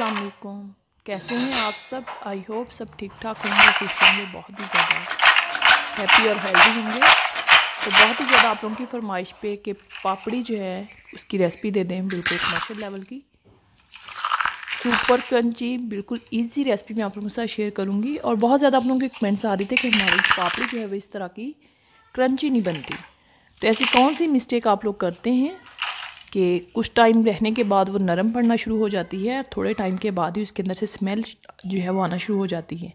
अस्सलाम वालेकुम कैसे हैं आप सब? आई होप सब ठीक ठाक होंगे, खुश होंगे, बहुत ही ज़्यादा हैप्पी और हेल्दी होंगे। तो बहुत ही ज़्यादा आप लोगों की फरमाइश पे कि पापड़ी जो है, उसकी रेसिपी दे दें बिल्कुल कमर्शियल लेवल की। सुपर क्रंची बिल्कुल इजी रेसिपी मैं आप लोगों के साथ शेयर करूँगी और बहुत ज़्यादा आप लोगों के कमेंट्स आ रहे थे कि हमारी पापड़ी जो है वो इस तरह की क्रंची नहीं बनती। तो ऐसी कौन सी मिस्टेक आप लोग करते हैं? कि कुछ टाइम रहने के बाद वो नरम पड़ना शुरू हो जाती है थोड़े टाइम के बाद ही उसके अंदर से स्मेल जो है वो आना शुरू हो जाती है।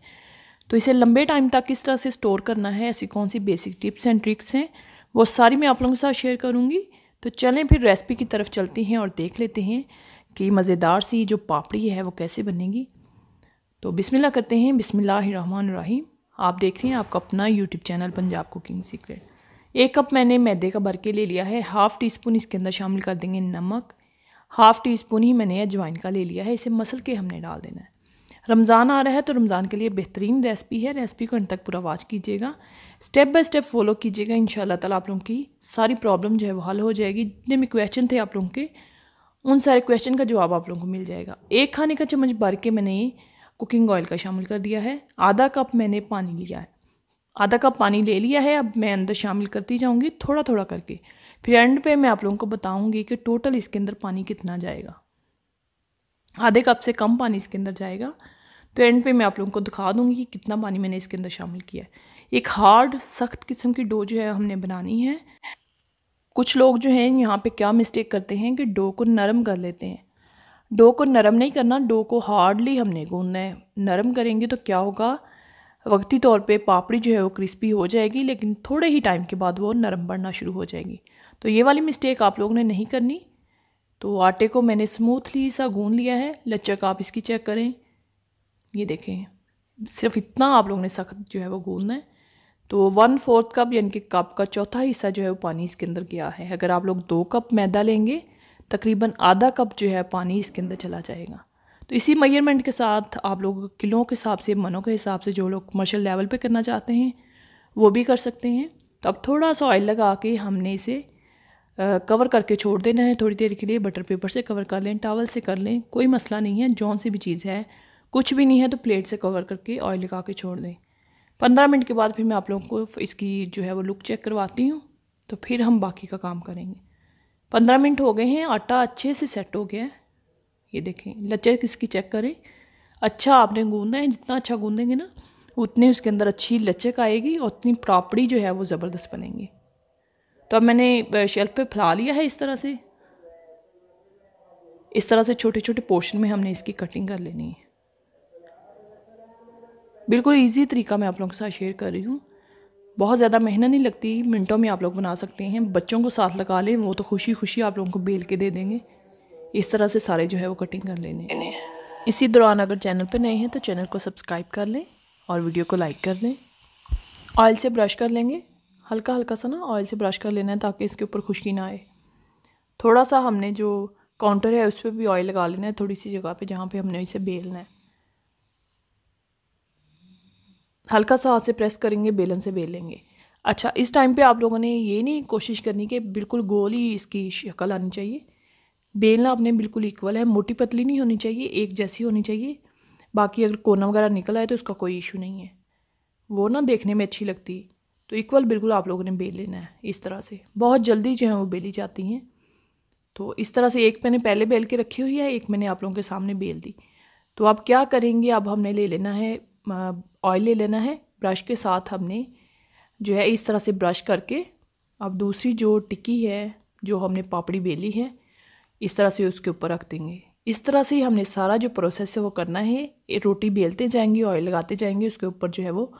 तो इसे लंबे टाइम तक किस तरह से स्टोर करना है, ऐसी कौन सी बेसिक टिप्स एंड ट्रिक्स हैं, वो सारी मैं आप लोगों के साथ शेयर करूँगी। तो चलें फिर रेसिपी की तरफ़ चलते हैं और देख लेते हैं कि मज़ेदार सी जो पापड़ी है वो कैसे बनेगी। तो बिस्मिल्लाह करते हैं। बिस्मिल्लाहिर्रहमानिर्रहीम। आप देख रहे हैं आपका अपना YouTube channel Punjab cooking secret एक कप मैंने मैदे का भर के ले लिया है। हाफ़ टी स्पून इसके अंदर शामिल कर देंगे नमक। हाफ़ टी स्पून ही मैंने अजवाइन का ले लिया है। इसे मसल के हमने डाल देना है। रमज़ान आ रहा है तो रमज़ान के लिए बेहतरीन रेसिपी है। रेसिपी को इन तक पूरा वाच कीजिएगा। स्टेप बाय स्टेप फॉलो कीजिएगा। इन ताला आप लोगों की सारी प्रॉब्लम जो है वो हल हो जाएगी। जितने भी क्वेश्चन थे आप लोगों के, उन सारे क्वेश्चन का जवाब आप लोगों को मिल जाएगा। एक खाने का चम्मच भर के मैंने कुकिंग ऑयल का शामिल कर दिया है। आधा कप मैंने पानी लिया है। आधा कप पानी ले लिया है, अब मैं अंदर शामिल करती जाऊँगी थोड़ा थोड़ा करके। फिर एंड पे मैं आप लोगों को बताऊँगी कि टोटल इसके अंदर पानी कितना जाएगा। आधे कप से कम पानी इसके अंदर जाएगा। तो एंड पे मैं आप लोगों को दिखा दूँगी कि कितना पानी मैंने इसके अंदर शामिल किया है। एक हार्ड सख्त किस्म की डो जो है हमने बनानी है। कुछ लोग जो हैं, यहाँ पे क्या मिस्टेक करते हैं कि डो को नरम कर लेते हैं। डो को नरम नहीं करना डो को हार्डली हमने गूंदना है। नरम करेंगे तो क्या होगा? वक्ती तौर पे पापड़ी जो है वो क्रिस्पी हो जाएगी, लेकिन थोड़े ही टाइम के बाद वो नरम पड़ना शुरू हो जाएगी। तो ये वाली मिस्टेक आप लोगों ने नहीं करनी। तो आटे को मैंने स्मूथली सा गून लिया है। लचक आप इसकी चेक करें। ये देखें, सिर्फ़ इतना आप लोगों ने सख्त जो है वो गूंदना है। तो वन फोर्थ कप यानी कि कप का चौथा हिस्सा जो है वो पानी इसके अंदर गया है। अगर आप लोग दो कप मैदा लेंगे, तकरीबन आधा कप जो है पानी इसके अंदर चला जाएगा। तो इसी मेज़रमेंट के साथ आप लोग किलों के हिसाब से, मनों के हिसाब से जो लोग कमर्शियल लेवल पे करना चाहते हैं, वो भी कर सकते हैं। तो अब थोड़ा सा ऑयल लगा के हमने इसे कवर करके छोड़ देना है थोड़ी देर के लिए। बटर पेपर से कवर कर लें टावल से कर लें, कोई मसला नहीं है, जौन सी भी चीज़ है, कुछ भी नहीं है तो प्लेट से कवर करके ऑयल लगा के छोड़ दें। पंद्रह मिनट के बाद फिर मैं आप लोगों को इसकी जो है वो लुक चेक करवाती हूँ तो फिर हम बाकी का काम करेंगे। पंद्रह मिनट हो गए हैं, आटा अच्छे से सेट हो गया है। ये देखें लच्चे किसकी चेक करें? अच्छा आपने गूंदा है, जितना अच्छा गूंदेंगे ना, उतनी उसके अंदर अच्छी लचक आएगी और उतनी प्रॉपर्टी जो है वो ज़बरदस्त बनेंगी। तो अब मैंने शेल्फ पे फैला लिया है इस तरह से। इस तरह से छोटे छोटे पोर्शन में हमने इसकी कटिंग कर लेनी है। बिल्कुल इजी तरीका मैं आप लोगों के साथ शेयर कर रही हूँ। बहुत ज़्यादा मेहनत नहीं लगती, मिनटों में आप लोग बना सकते हैं। बच्चों को साथ लगा लें, वो तो खुशी खुशी आप लोगों को बेल के दे देंगे। इस तरह से सारे जो है वो कटिंग कर लेने इसी दौरान अगर चैनल पर नए हैं तो चैनल को सब्सक्राइब कर लें और वीडियो को लाइक कर लें। ऑयल से ब्रश कर लेंगे। हल्का हल्का सा ना ऑयल से ब्रश कर लेना है ताकि इसके ऊपर खुशकी ना आए। थोड़ा सा हमने जो काउंटर है उस पर भी ऑयल लगा लेना है थोड़ी सी जगह पे जहाँ पे हमने इसे बेलना है। हल्का सा हाथ से प्रेस करेंगे बेलन से बेल लेंगे। अच्छा इस टाइम पे आप लोगों ने ये नहीं कोशिश करनी कि बिल्कुल गोल ही इसकी शक्ल आनी चाहिए। बेलना अपने बिल्कुल इक्वल है। मोटी पतली नहीं होनी चाहिए, एक जैसी होनी चाहिए। बाकी अगर कोना वगैरह निकल आए तो उसका कोई इशू नहीं है। वो ना देखने में अच्छी लगती। तो इक्वल बिल्कुल आप लोगों ने बेल लेना है इस तरह से। बहुत जल्दी जो है वो बेली जाती हैं। तो इस तरह से एक मैंने पहले बेल के रखी हुई है, एक मैंने आप लोगों के सामने बेल दी। तो आप क्या करेंगे? अब हमने ले लेना है ऑयल ले लेना है। ब्रश के साथ हमने जो है इस तरह से ब्रश करके अब दूसरी जो टिक्की है, जो हमने पापड़ी बेली है इस तरह से उसके ऊपर रख देंगे। इस तरह से ही हमने सारा जो प्रोसेस है वो करना है रोटी बेलते जाएँगे ऑयल लगाते जाएँगे, उसके ऊपर जो है वो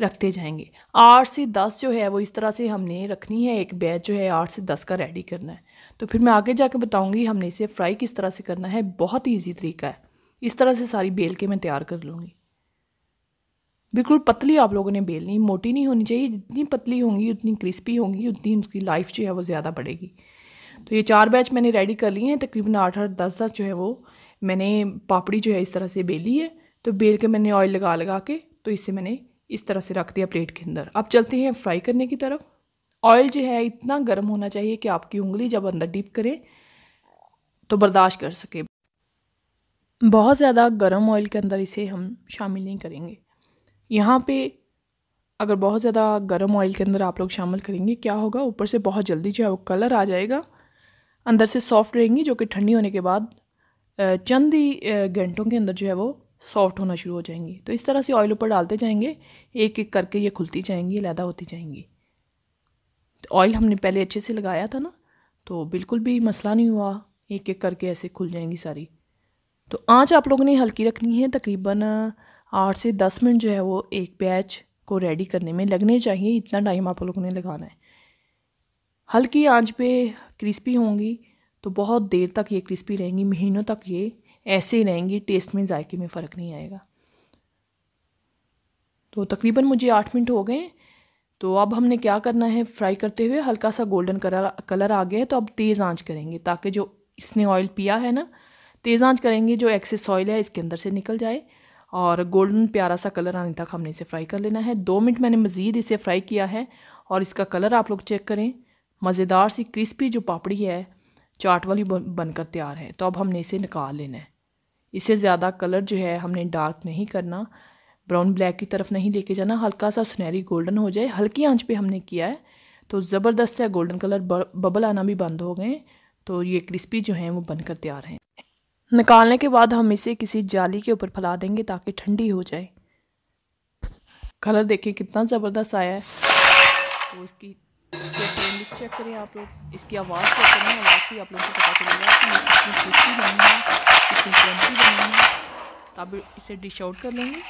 रखते जाएँगे। आठ से दस जो है वो इस तरह से हमने रखनी है, एक बैच जो है आठ से दस का रेडी करना है। तो फिर मैं आगे जाके बताऊँगी हमने इसे फ्राई किस तरह से करना है, बहुत ही ईजी तरीका है। इस तरह से सारी बेल के मैं तैयार कर लूँगी। बिल्कुल पतली आप लोगों ने बेलनी, मोटी नहीं होनी चाहिए, जितनी पतली होंगी, उतनी क्रिस्पी होंगी, उतनी उसकी लाइफ जो है वो ज़्यादा बढ़ेगी। तो ये चार बैच मैंने रेडी कर लिए हैं, तकरीबन आठ आठ, दस दस जो है वो मैंने पापड़ी जो है इस तरह से बेली है तो बेल के मैंने ऑयल लगा लगा के तो इसे मैंने इस तरह से रख दिया प्लेट के अंदर। अब चलते हैं फ्राई करने की तरफ़। ऑयल जो है इतना गर्म होना चाहिए कि आपकी उंगली जब अंदर डिप करे तो बर्दाश्त कर सके। बहुत ज़्यादा गर्म ऑयल के अंदर इसे हम शामिल नहीं करेंगे। यहाँ पे अगर बहुत ज़्यादा गर्म ऑयल के अंदर आप लोग शामिल करेंगे, क्या होगा? ऊपर से बहुत जल्दी जो है वो कलर आ जाएगा। अंदर से सॉफ्ट रहेंगी, जो कि ठंडी होने के बाद चंद ही घंटों के अंदर जो है वो सॉफ्ट होना शुरू हो जाएँगी। तो इस तरह से ऑयल ऊपर डालते जाएँगे, एक एक करके ये खुलती जाएँगी लैदा होती जाएँगी। तो ऑयल हमने पहले अच्छे से लगाया था ना तो बिल्कुल भी मसला नहीं हुआ, एक एक करके ऐसे खुल जाएँगी सारी। तो आँच आप लोगों ने हल्की रखनी है, तकरीबन आठ से दस मिनट जो है वो एक बैच को रेडी करने में लगने चाहिए, इतना टाइम आप लोगों ने लगाना है। हल्की आँच पे क्रिस्पी होंगी तो बहुत देर तक ये क्रिस्पी रहेंगी, महीनों तक ये ऐसे ही रहेंगी, टेस्ट में, जायके में फ़र्क नहीं आएगा। तो तकरीबन मुझे आठ मिनट हो गए तो अब हमने क्या करना है? फ्राई करते हुए हल्का सा गोल्डन कलर कलर आ गया है तो अब तेज़ आँच करेंगे, ताकि जो इसने ऑयल पिया है ना, तेज़ आँच करेंगे, जो एक्सेस ऑयल है, इसके अंदर से निकल जाए, और गोल्डन प्यारा सा कलर आने तक हमने इसे फ्राई कर लेना है। दो मिनट मैंने मज़ीद इसे फ्राई किया है, और इसका कलर आप लोग चेक करें। मज़ेदार सी क्रिस्पी जो पापड़ी है, चाट वाली बनकर तैयार है। तो अब हमने इसे निकाल लेना है। इसे ज़्यादा कलर जो है, हमने डार्क नहीं करना। ब्राउन ब्लैक की तरफ़ नहीं लेके जाना। हल्का सा सुनहरी गोल्डन हो जाए। हल्की आँच पे हमने किया है। तो ज़बरदस्त है गोल्डन कलर बबल आना भी बंद हो गए। तो ये क्रिस्पी जो हैं, वो बनकर तैयार हैं। निकालने के बाद हम इसे किसी जाली के ऊपर फैला देंगे ताकि ठंडी हो जाए। कलर देखिए, कितना ज़बरदस्त आया है। तो इसकी चेक करें आप लोग। इसकी आवाज़ चेक करें, आवाज़ से आप लोगों को पता चलेगा कि कितनी टेस्टी बनी है, कितनी क्रंची बनी है। तो अब इसे डिश आउट कर लेंगे।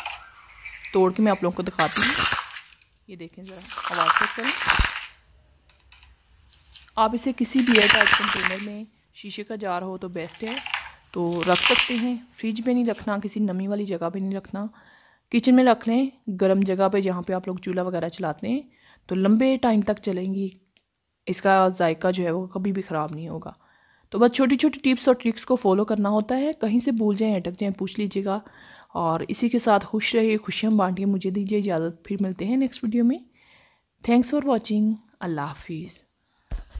तोड़ के मैं आप लोगों को दिखाती हूँ। ये देखें ज़रा, आवाज़ चेक करें। आप इसे किसी भी एयर टाइप कंटेनर में शीशे का जार हो तो बेस्ट है। तो रख सकते हैं। फ्रिज में नहीं रखना, किसी नमी वाली जगह पे नहीं रखना। किचन में रख लें, गर्म जगह पे जहाँ पे आप लोग चूल्हा वगैरह चलाते हैं। तो लंबे टाइम तक चलेंगी। इसका जायका जो है वो कभी भी ख़राब नहीं होगा। तो बस छोटी छोटी टिप्स और ट्रिक्स को फॉलो करना होता है। कहीं से भूल जाएँ, अटक जाएँ, पूछ लीजिएगा। और इसी के साथ खुश रहिए, खुशियाँ बांटिए, मुझे दीजिए इजाज़त। फिर मिलते हैं नेक्स्ट वीडियो में। थैंक्स फॉर वॉचिंग अल्लाह हाफिज़।